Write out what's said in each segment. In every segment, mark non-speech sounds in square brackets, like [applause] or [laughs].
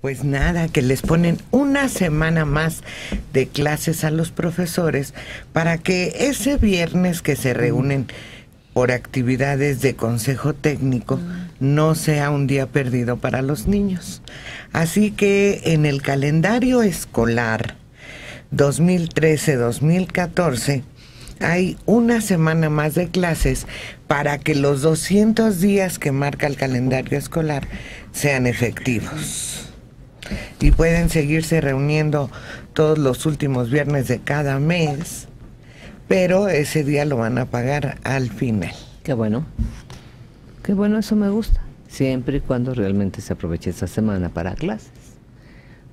Pues nada, que les ponen una semana más de clases a los profesores para que ese viernes que se reúnen por actividades de consejo técnico no sea un día perdido para los niños. Así que en el calendario escolar 2013-2014 hay una semana más de clases para que los 200 días que marca el calendario escolar sean efectivos y pueden seguirse reuniendo todos los últimos viernes de cada mes, pero ese día lo van a pagar al final. Qué bueno. Qué bueno, eso me gusta. Siempre y cuando realmente se aproveche esa semana para clases.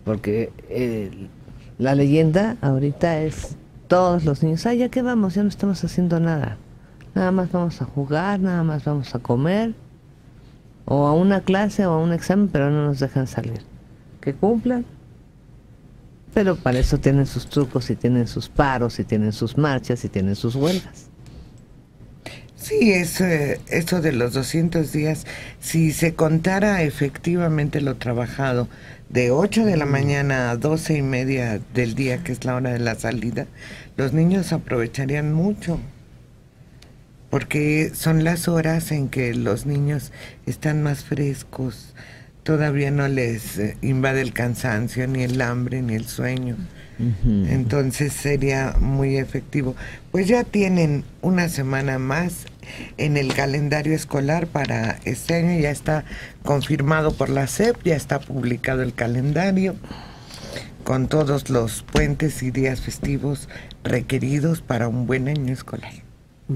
Porque eh, la leyenda ahorita es todos los niños, ay, ya que vamos, ya no estamos haciendo nada. Nada más vamos a jugar, nada más vamos a comer, o a una clase o a un examen, pero no nos dejan salir que cumplan. Pero para eso tienen sus trucos y tienen sus paros y tienen sus marchas y tienen sus huelgas. Sí, es, eh, eso de los 200 días, si se contara efectivamente lo trabajado de 8 de la mm. mañana a 12 y media del día, que es la hora de la salida, los niños aprovecharían mucho, porque son las horas en que los niños están más frescos, todavía no les eh, invade el cansancio, ni el hambre, ni el sueño. Entonces sería muy efectivo. Pues ya tienen una semana más en el calendario escolar para este año, ya está confirmado por la SEP, ya está publicado el calendario con todos los puentes y días festivos requeridos para un buen año escolar.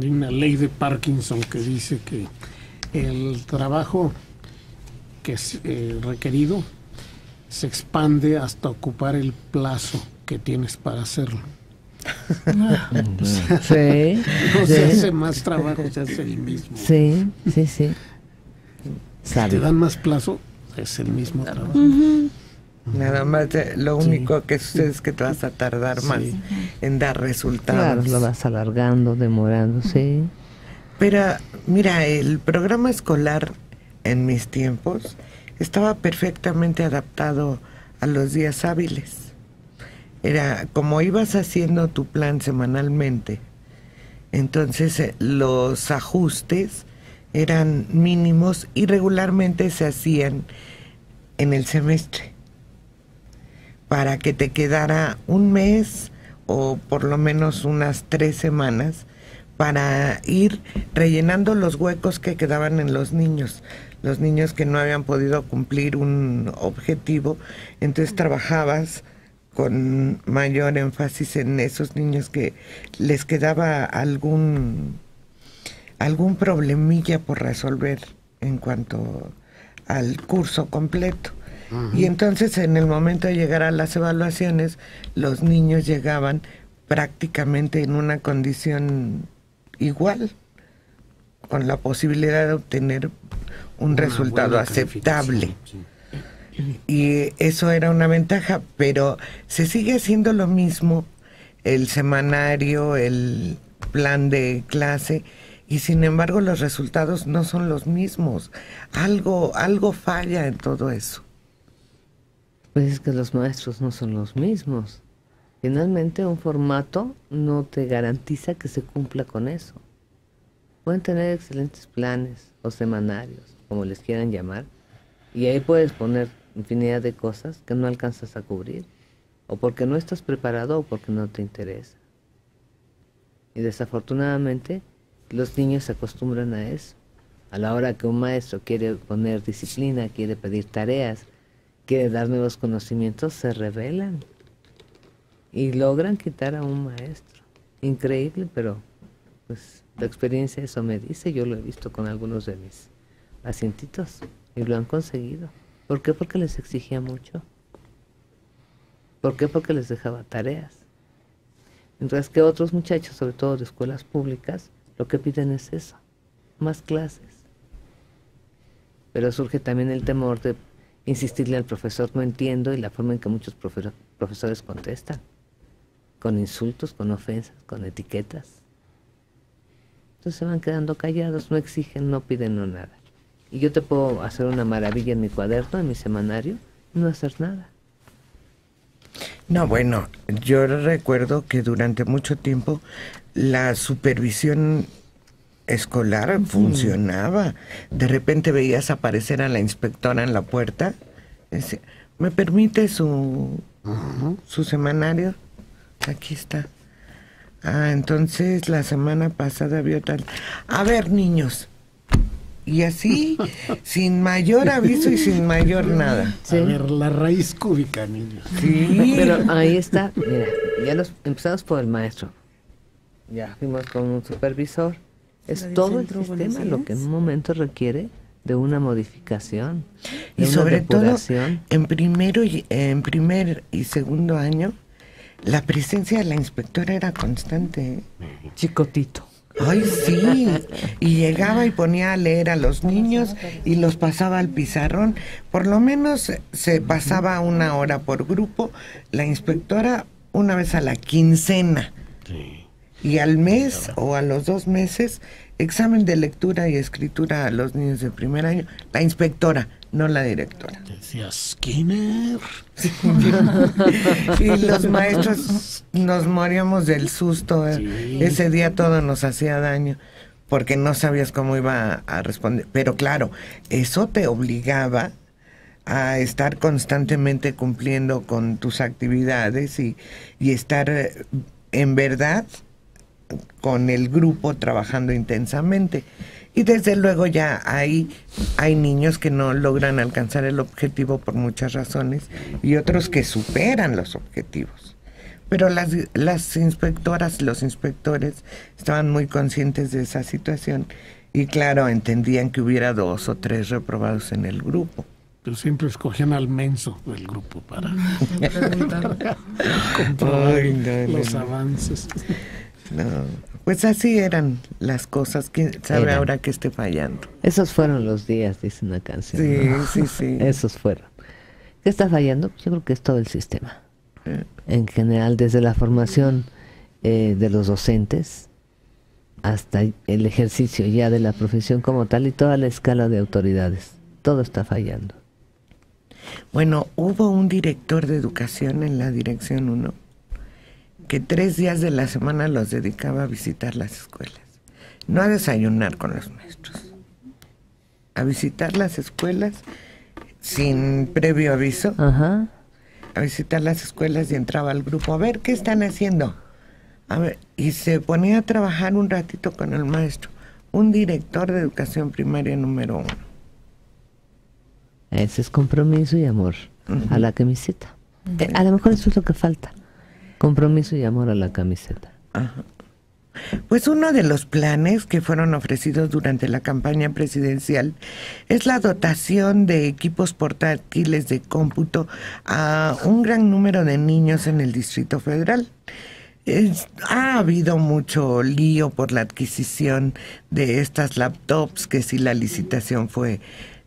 Hay una ley de Parkinson que dice que el trabajo que es eh, requerido se expande hasta ocupar el plazo que tienes para hacerlo. [laughs] sí, [laughs] no se hace más trabajo, se hace el mismo. Sí, sí, sí. Si te dan más plazo, es el mismo trabajo. Nada más, lo único que sucede es que te vas a tardar más en dar resultados. lo vas alargando, demorando, sí. Pero mira, el programa escolar en mis tiempos estaba perfectamente adaptado a los días hábiles. Era como ibas haciendo tu plan semanalmente, entonces eh, los ajustes eran mínimos y regularmente se hacían en el semestre. Para que te quedara un mes o por lo menos unas tres semanas para ir rellenando los huecos que quedaban en los niños los niños que no habían podido cumplir un objetivo, entonces trabajabas con mayor énfasis en esos niños que les quedaba algún algún problemilla por resolver en cuanto al curso completo. Y entonces en el momento de llegar a las evaluaciones, los niños llegaban prácticamente en una condición igual, con la posibilidad de obtener un resultado aceptable. Y eso era una ventaja, pero se sigue haciendo lo mismo el semanario, el plan de clase, y sin embargo los resultados no son los mismos. Algo, algo falla en todo eso. Pues es que los maestros no son los mismos. Finalmente un formato no te garantiza que se cumpla con eso. Pueden tener excelentes planes o semanarios, como les quieran llamar, y ahí puedes poner infinidad de cosas que no alcanzas a cubrir, o porque no estás preparado o porque no te interesa. Y desafortunadamente los niños se acostumbran a eso. A la hora que un maestro quiere poner disciplina, quiere pedir tareas, quiere dar nuevos conocimientos, se rebelan y logran quitar a un maestro. Increíble, pero pues la experiencia eso me dice, yo lo he visto con algunos de mis pacientitos y lo han conseguido. ¿Por qué? Porque les exigía mucho. ¿Por qué? Porque les dejaba tareas. Mientras que otros muchachos, sobre todo de escuelas públicas, lo que piden es eso, más clases. Pero surge también el temor de insistirle al profesor, no entiendo, y la forma en que muchos profesores contestan, con insultos, con ofensas, con etiquetas. Entonces se van quedando callados, no exigen, no piden no nada. Y yo te puedo hacer una maravilla en mi cuaderno, en mi semanario, no hacer nada. No, bueno, yo recuerdo que durante mucho tiempo la supervisión escolar funcionaba. De repente veías aparecer a la inspectora en la puerta. Decía, ¿Me permite su, su semanario? Aquí está. Ah, entonces la semana pasada vio tal. A ver, niños. Y así, sin mayor aviso y sin mayor nada. A ver, la raíz cúbica, niños. Sí. Pero ahí está, mira, ya los empezamos por el maestro. Ya fuimos con un supervisor. Es todo el sistema lo que en un momento requiere de una modificación. y sobre todo, en primero y en primer y segundo año, la presencia de la inspectora era constante. Chicotito. Ay, sí. [laughs] Y llegaba y ponía a leer a los niños y los pasaba al pizarrón. Por lo menos se pasaba una hora por grupo. La inspectora una vez a la quincena. Y al mes o a los dos meses, examen de lectura y escritura a los niños de primer año. La inspectora no la directora. Decía Skinner. [laughs] y los maestros nos moríamos del susto. ¿eh? Ese día todo nos hacía daño porque no sabías cómo iba a responder. Pero claro, eso te obligaba a estar constantemente cumpliendo con tus actividades y, y estar eh, en verdad con el grupo trabajando intensamente. Y desde luego ya hay, hay niños que no logran alcanzar el objetivo por muchas razones y otros que superan los objetivos. Pero las, las inspectoras, los inspectores estaban muy conscientes de esa situación y claro, entendían que hubiera dos o tres reprobados en el grupo. Pero siempre escogían al menso del grupo para [laughs] [laughs] los avances. No. Pues así eran las cosas. que sabe ahora que esté fallando? Esos fueron los días, dice una canción. Sí, sí, sí. [laughs] Esos fueron. ¿Qué está fallando? Yo creo que es todo el sistema. Eh. En general, desde la formación eh, de los docentes hasta el ejercicio ya de la profesión como tal y toda la escala de autoridades. Todo está fallando. Bueno, hubo un director de educación en la Dirección 1 que tres días de la semana los dedicaba a visitar las escuelas. No a desayunar con los maestros, a visitar las escuelas sin previo aviso. A visitar las escuelas y entraba al grupo a ver qué están haciendo. A ver, y se ponía a trabajar un ratito con el maestro, un director de educación primaria número uno. Ese es compromiso y amor a la camiseta. Eh, a lo mejor eso es lo que falta. Compromiso y amor a la camiseta. Pues uno de los planes que fueron ofrecidos durante la campaña presidencial es la dotación de equipos portátiles de cómputo a un gran número de niños en el Distrito Federal. ha habido mucho lío por la adquisición de estas laptops, que si la licitación fue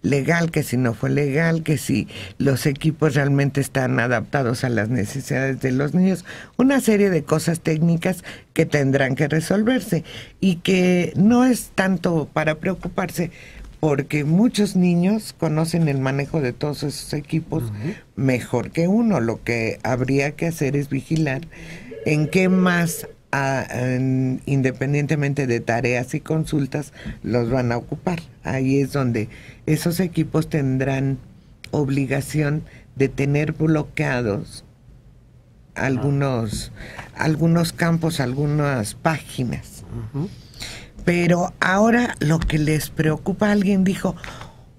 legal, que si no fue legal, que si los equipos realmente están adaptados a las necesidades de los niños, una serie de cosas técnicas que tendrán que resolverse y que no es tanto para preocuparse porque muchos niños conocen el manejo de todos esos equipos mejor que uno. Lo que habría que hacer es vigilar en qué más independientemente de tareas y consultas, los van a ocupar. Ahí es donde esos equipos tendrán obligación de tener bloqueados algunos, algunos campos, algunas páginas. Pero ahora lo que les preocupa, alguien dijo,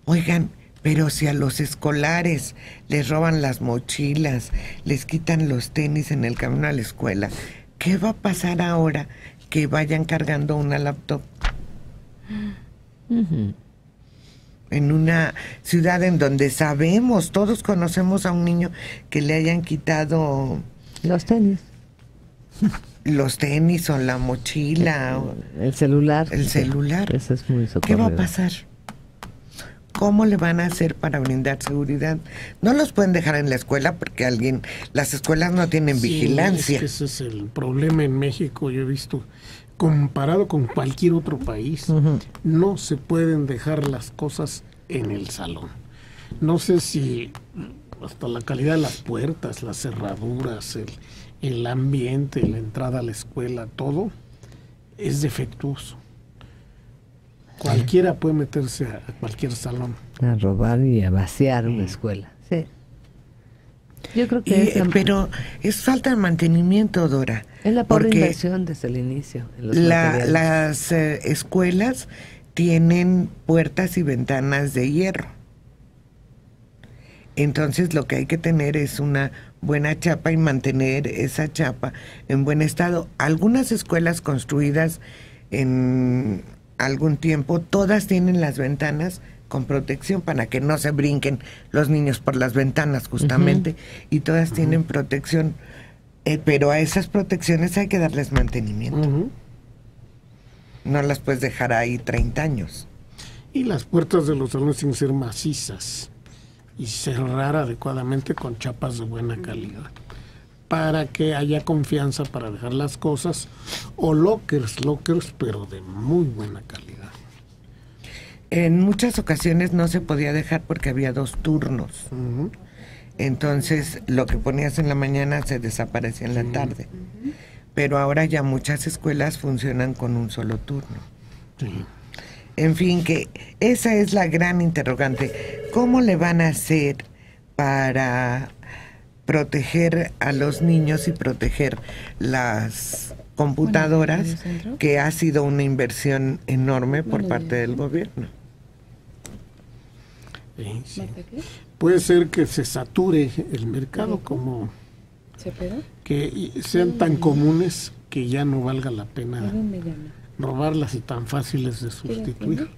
oigan, pero si a los escolares les roban las mochilas, les quitan los tenis en el camino a la escuela, ¿qué va a pasar ahora que vayan cargando una laptop? En una ciudad en donde sabemos, todos conocemos a un niño que le hayan quitado los tenis. Los tenis o la mochila. El celular. El celular. Eso es muy ¿Qué va a pasar? ¿Cómo le van a hacer para brindar seguridad? No los pueden dejar en la escuela porque alguien, las escuelas no tienen vigilancia. ese es el problema en México, yo he visto, comparado con cualquier otro país, no se pueden dejar las cosas en el salón. No sé si hasta la calidad de las puertas, las cerraduras, el, el ambiente, la entrada a la escuela, todo es defectuoso. Cualquiera puede meterse a cualquier salón. A robar y a vaciar una escuela. Sí. Yo creo que es Pero es falta de mantenimiento, Dora. Es la pobre inversión desde el inicio. las eh, escuelas tienen puertas y ventanas de hierro. Entonces lo que hay que tener es una buena chapa y mantener esa chapa en buen estado. Algunas escuelas construidas en algún tiempo, todas tienen las ventanas con protección para que no se brinquen los niños por las ventanas justamente y todas tienen protección, eh, pero a esas protecciones hay que darles mantenimiento. No las puedes dejar ahí 30 años. Y las puertas de los salones tienen que ser macizas y cerrar adecuadamente con chapas de buena calidad para que haya confianza para dejar las cosas o lockers, lockers pero de muy buena calidad. En muchas ocasiones no se podía dejar porque había dos turnos. Entonces lo que ponías en la mañana se desaparecía en la tarde. Pero ahora ya muchas escuelas funcionan con un solo turno. En fin, que esa es la gran interrogante. ¿Cómo le van a hacer para proteger a los niños y proteger las computadoras, que ha sido una inversión enorme por parte del gobierno. Puede ser que se sature el mercado como que sean tan comunes que ya no valga la pena robarlas y tan fáciles de sustituir.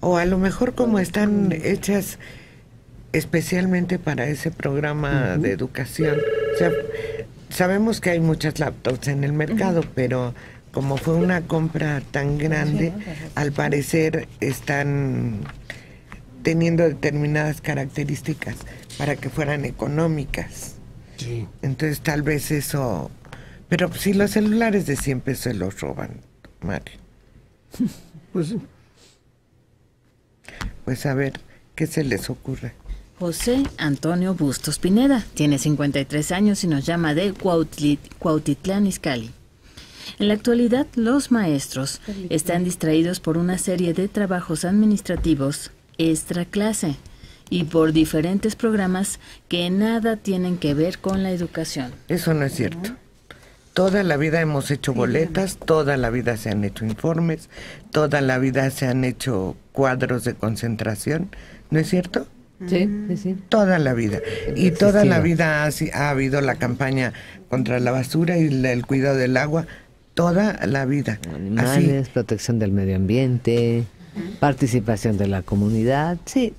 O a lo mejor como están hechas especialmente para ese programa de educación. sabemos que hay muchas laptops en el mercado, pero como fue una compra tan grande, al parecer están teniendo determinadas características para que fueran económicas. Entonces tal vez eso... Pero si los celulares de siempre se los roban, Mario. [laughs] Pues Pues a ver, ¿qué se les ocurre? José Antonio Bustos Pineda tiene 53 años y nos llama de Cuautitlán Izcalli. En la actualidad, los maestros están distraídos por una serie de trabajos administrativos extra clase y por diferentes programas que nada tienen que ver con la educación. Eso no es cierto. Toda la vida hemos hecho boletas, toda la vida se han hecho informes, toda la vida se han hecho cuadros de concentración, ¿no es cierto? Sí, sí, Toda la vida. Y toda la vida ha, ha, habido la campaña contra la basura y el cuidado del agua. Toda la vida. Animales, protección del medio ambiente, participación de la comunidad. Sí.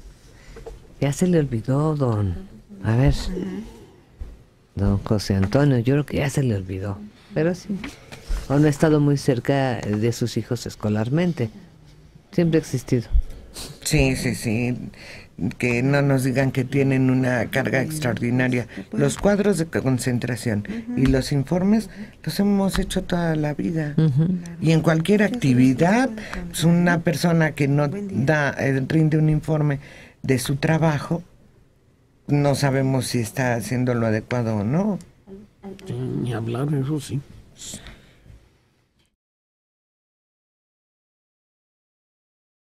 Ya se le olvidó, don. A ver. Don José Antonio, yo creo que ya se le olvidó. Pero sí. O no ha estado muy cerca de sus hijos escolarmente. Siempre ha existido. Sí, sí, sí que no nos digan que tienen una carga extraordinaria. Los cuadros de concentración y los informes los hemos hecho toda la vida. Y en cualquier actividad, pues una persona que no da, eh, rinde un informe de su trabajo, no sabemos si está haciendo lo adecuado o no. ni hablar, eso sí.